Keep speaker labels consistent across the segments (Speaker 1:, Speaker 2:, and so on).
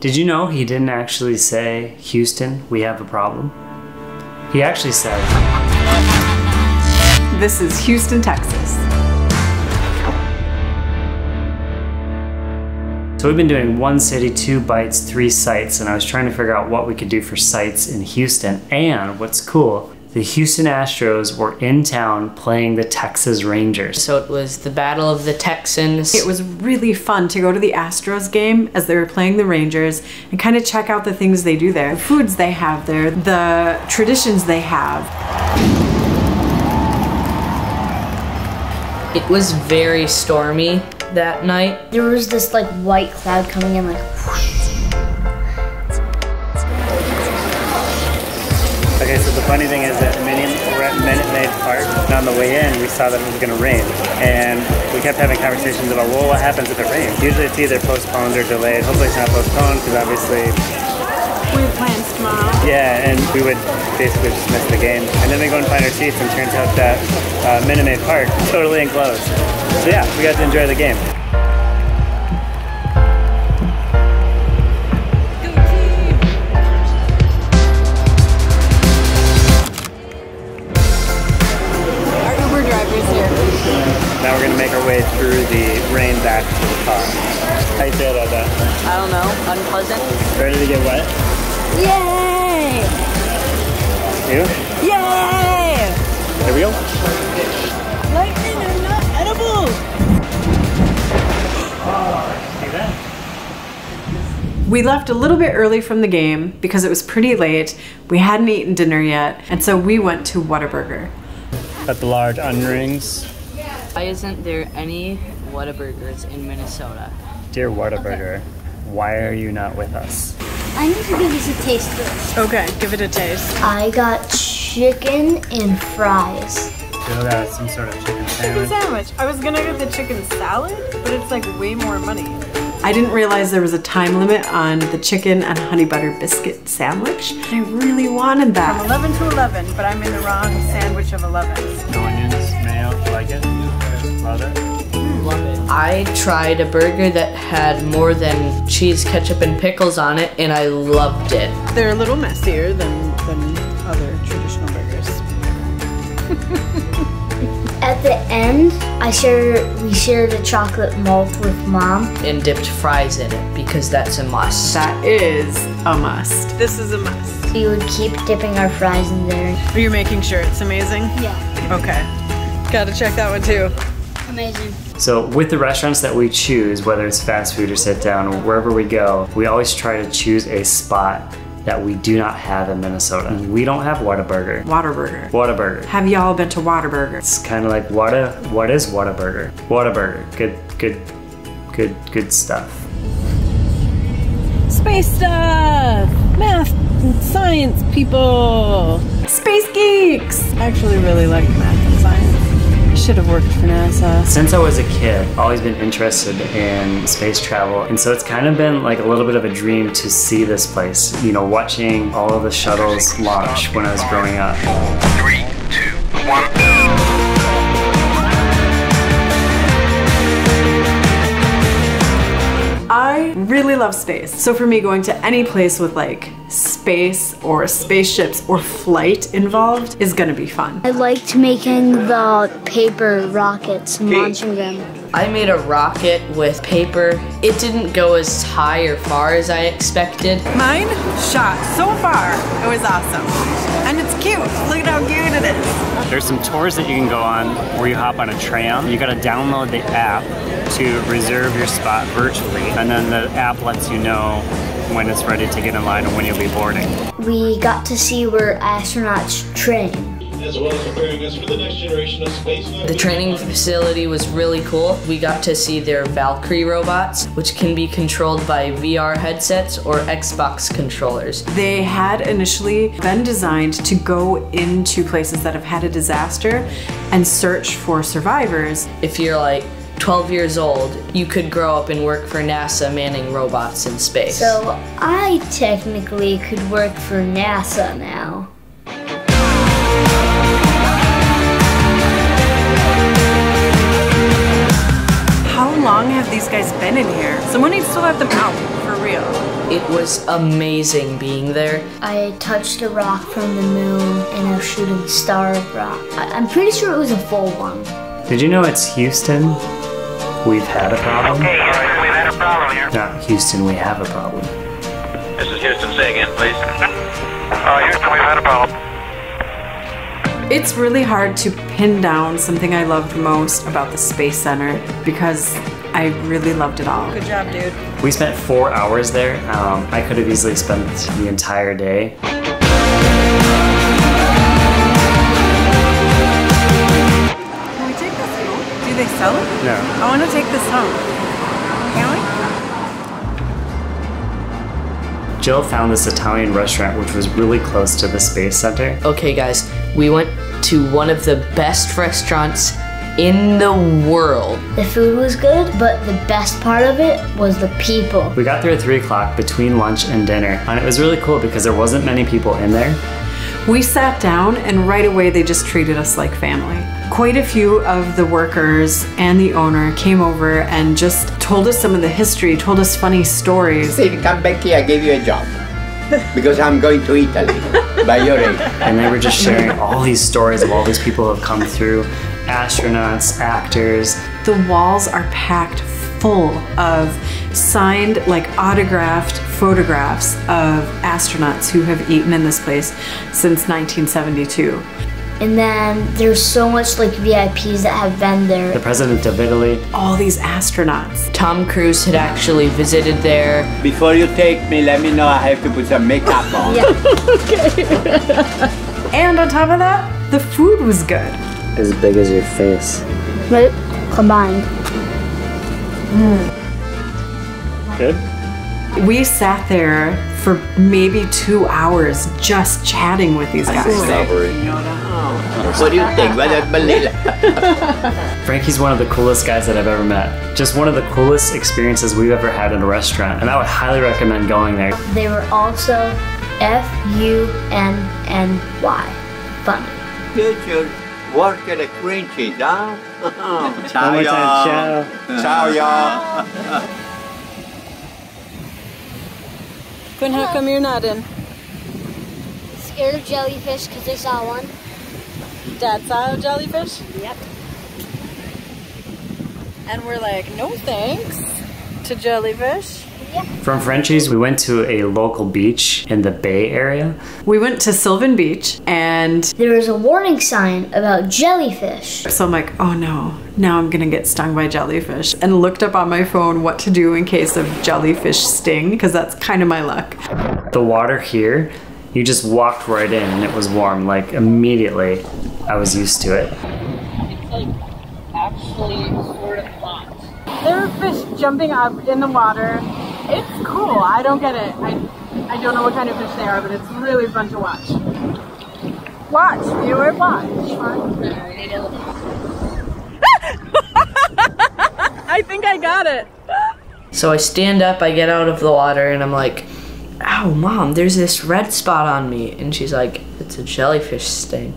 Speaker 1: Did you know he didn't actually say, Houston, we have a problem? He actually said,
Speaker 2: This is Houston, Texas.
Speaker 1: So we've been doing one city, two bites, three sites, and I was trying to figure out what we could do for sites in Houston. And what's cool, the Houston Astros were in town playing the Texas Rangers.
Speaker 3: So it was the Battle of the Texans.
Speaker 2: It was really fun to go to the Astros game as they were playing the Rangers and kind of check out the things they do there, the foods they have there, the traditions they have.
Speaker 3: It was very stormy that night.
Speaker 4: There was this like white cloud coming in like whoosh.
Speaker 1: Okay, so the funny thing is that Minute, we're at Minute Maid Park, and on the way in, we saw that it was gonna rain. And we kept having conversations about, well, what happens if it rains? Usually it's either postponed or delayed. Hopefully it's not postponed, because obviously
Speaker 2: We have plans tomorrow.
Speaker 1: Yeah, and we would basically just miss the game. And then we go and find our seats, and turns out that uh, Minute Maid Park totally enclosed. So yeah, we got to enjoy the game.
Speaker 2: Uber driver's here.
Speaker 1: Now we're gonna make our way through the rain back to the car. How you feel about that?
Speaker 3: I don't know, unpleasant.
Speaker 1: Ready to get wet?
Speaker 2: Yay!
Speaker 1: You?
Speaker 2: Yay!
Speaker 1: Here we go.
Speaker 2: Lightning are not edible!
Speaker 1: See that?
Speaker 2: We left a little bit early from the game because it was pretty late. We hadn't eaten dinner yet, and so we went to Whataburger.
Speaker 1: Got the large onion rings.
Speaker 3: Why isn't there any Whataburgers in Minnesota?
Speaker 1: Dear Whataburger, why are you not with us?
Speaker 4: I need to give this a taste first.
Speaker 2: Okay, give it a taste.
Speaker 4: I got chicken and fries.
Speaker 1: Bill got some sort of chicken
Speaker 5: Chicken
Speaker 1: sandwich.
Speaker 5: sandwich. I was gonna get the chicken salad, but it's like way more money.
Speaker 2: I didn't realize there was a time limit on the chicken and honey butter biscuit sandwich. I really wanted that.
Speaker 5: From 11 to 11, but I'm in the wrong sandwich of 11.
Speaker 1: No onions, mayo, you like it? Love it?
Speaker 3: I tried a burger that had more than cheese, ketchup, and pickles on it, and I loved it.
Speaker 5: They're a little messier than, than other traditional burgers.
Speaker 4: At the end, I shared we shared a chocolate malt with mom.
Speaker 3: And dipped fries in it because that's a must.
Speaker 2: That is a must.
Speaker 5: This is a must.
Speaker 4: We would keep dipping our fries in there.
Speaker 5: Are you making sure it's amazing?
Speaker 4: Yeah.
Speaker 5: Okay. Gotta check that one too.
Speaker 4: Amazing.
Speaker 1: So with the restaurants that we choose, whether it's fast food or sit down or wherever we go, we always try to choose a spot that we do not have in Minnesota. We don't have Whataburger.
Speaker 2: Whataburger.
Speaker 1: Whataburger.
Speaker 2: Have y'all been to Whataburger?
Speaker 1: It's kind of like what a what is Whataburger? Whataburger. Good good good good stuff.
Speaker 5: Space stuff! Math and science people!
Speaker 2: Space Geeks!
Speaker 5: I actually really like math and science. I should have worked for NASA.
Speaker 1: Since I was a kid, I've always been interested in space travel, and so it's kind of been like a little bit of a dream to see this place. You know, watching all of the shuttles launch when I was growing up.
Speaker 6: Three, two, one.
Speaker 2: I really love space. So for me, going to any place with like space or spaceships or flight involved is gonna be fun.
Speaker 4: I liked making the paper rockets and launching them.
Speaker 3: I made a rocket with paper. It didn't go as high or far as I expected.
Speaker 5: Mine shot so far. It was awesome. And it's cute. Look at how cute it is.
Speaker 1: There's some tours that you can go on where you hop on a tram. You gotta download the app to reserve your spot virtually, and then the app lets you know when it's ready to get in line and when you'll be boarding.
Speaker 4: We got to see where astronauts train.
Speaker 7: As well as preparing us for the next generation of space
Speaker 3: The training facility was really cool. We got to see their Valkyrie robots, which can be controlled by VR headsets or Xbox controllers.
Speaker 2: They had initially been designed to go into places that have had a disaster and search for survivors.
Speaker 3: If you're like 12 years old, you could grow up and work for NASA manning robots in space.
Speaker 4: So I technically could work for NASA now.
Speaker 5: Long have these guys been in here? Someone needs to let them out, for real.
Speaker 3: It was amazing being there.
Speaker 4: I touched a rock from the moon and a shooting star rock. I- I'm pretty sure it was a full one.
Speaker 1: Did you know it's Houston? We've had a problem.
Speaker 6: Hey, Houston, we've had a problem here.
Speaker 1: Not Houston, we have a problem.
Speaker 6: This is Houston. Say again, please. Uh, Houston, we've had a problem.
Speaker 2: It's really hard to pin down something I loved most about the Space Center because I really loved it all.
Speaker 5: Good job, dude.
Speaker 1: We spent four hours there. Um, I could have easily spent the entire day.
Speaker 5: Can we take this home? Do they sell it?
Speaker 1: No.
Speaker 5: I want to take this home. Can we?
Speaker 1: Jill found this Italian restaurant which was really close to the Space Center.
Speaker 3: Okay, guys, we went to one of the best restaurants in the world.
Speaker 4: The food was good, but the best part of it was the people.
Speaker 1: We got there at 3 o'clock between lunch and dinner, and it was really cool because there wasn't many people in there.
Speaker 2: We sat down and right away they just treated us like family. Quite a few of the workers and the owner came over and just told us some of the history, told us funny stories.
Speaker 8: Say, come back here, I give you a job. because I'm going to Italy by your age.
Speaker 1: And they were just sharing all these stories of all these people who have come through astronauts, actors.
Speaker 2: The walls are packed full of signed, like autographed photographs of astronauts who have eaten in this place since 1972.
Speaker 4: And then there's so much like VIPs that have been there.
Speaker 1: The president of Italy.
Speaker 2: All these astronauts.
Speaker 3: Tom Cruise had actually visited there.
Speaker 8: Before you take me, let me know I have to put some makeup on.
Speaker 4: Yeah.
Speaker 2: And on top of that, the food was good.
Speaker 1: As big as your face.
Speaker 4: Right? Combined. Mm.
Speaker 1: Good?
Speaker 2: We sat there for maybe two hours just chatting with these guys.
Speaker 8: What do you think? What a
Speaker 1: Frankie's one of the coolest guys that I've ever met. Just one of the coolest experiences we've ever had in a restaurant, and I would highly recommend going there.
Speaker 4: They were also F U N N Y. Funny.
Speaker 8: You should work at a Frenchie's, huh? Ciao,
Speaker 1: One more
Speaker 8: y'all. Ciao, y'all.
Speaker 5: Quinn, how come you're not in?
Speaker 4: Scared of jellyfish because they saw one.
Speaker 5: Dad saw a jellyfish?
Speaker 4: Yep.
Speaker 5: And we're like, no thanks to jellyfish.
Speaker 1: From Frenchie's, we went to a local beach in the Bay Area.
Speaker 2: We went to Sylvan Beach and
Speaker 4: There was a warning sign about jellyfish.
Speaker 2: so I'm like, oh no, now I'm gonna get stung by jellyfish. And looked up on my phone what to do in case of jellyfish sting, because that's kind of my luck.
Speaker 1: The water here, you just walked right in and it was warm. Like immediately, I was used to it. It's like actually sort of hot.
Speaker 5: There are fish jumping up in the water. It's cool. I don't get it. I, I don't know what kind of fish they are, but it's really fun to watch. Watch, viewer, watch. I think I got it.
Speaker 3: So I stand up, I get out of the water, and I'm like, ow, mom, there's this red spot on me. And she's like, it's a jellyfish sting.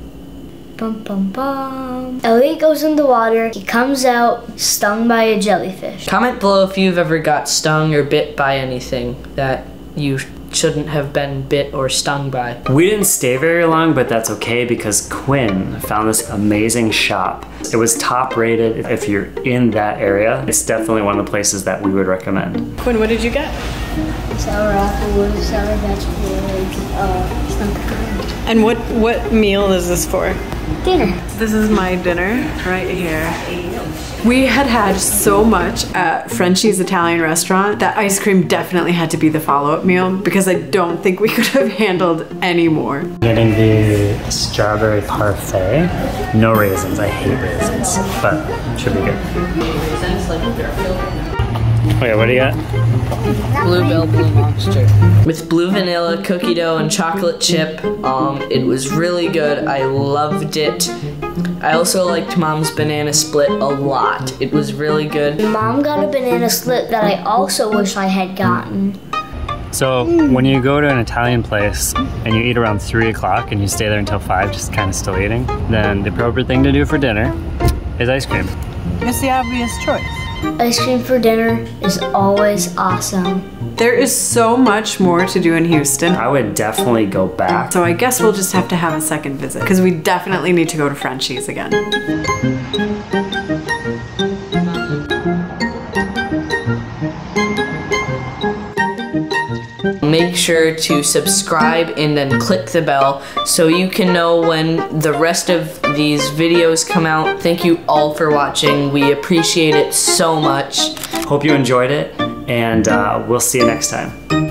Speaker 4: Bum bum bum. Elliot goes in the water. He comes out stung by a jellyfish.
Speaker 3: Comment below if you've ever got stung or bit by anything that you shouldn't have been bit or stung by.
Speaker 1: We didn't stay very long, but that's okay because Quinn found this amazing shop. It was top rated. If you're in that area, it's definitely one of the places that we would recommend.
Speaker 5: Quinn, what did you get?
Speaker 4: Sour apple, sour vegetables, uh, something.
Speaker 5: And what, what meal is this for?
Speaker 4: Dinner.
Speaker 2: This is my dinner right here. We had had so much at Frenchie's Italian restaurant that ice cream definitely had to be the follow-up meal because I don't think we could have handled any more.
Speaker 1: Getting the strawberry parfait. No raisins. I hate raisins, but should be good. Okay, what do you got?
Speaker 3: Bluebell Blue Monster. With blue vanilla, cookie dough, and chocolate chip. Um, it was really good. I loved it. I also liked Mom's banana split a lot. It was really good.
Speaker 4: Mom got a banana split that I also wish I had gotten.
Speaker 1: So when you go to an Italian place and you eat around three o'clock and you stay there until five, just kind of still eating, then the appropriate thing to do for dinner is ice cream.
Speaker 5: It's the obvious choice.
Speaker 4: Ice cream for dinner is always awesome.
Speaker 2: There is so much more to do in Houston.
Speaker 1: I would definitely go back.
Speaker 2: So I guess we'll just have to have a second visit because we definitely need to go to Frenchie's again.
Speaker 3: Make sure to subscribe and then click the bell so you can know when the rest of these videos come out. Thank you all for watching. We appreciate it so much.
Speaker 1: Hope you enjoyed it, and uh, we'll see you next time.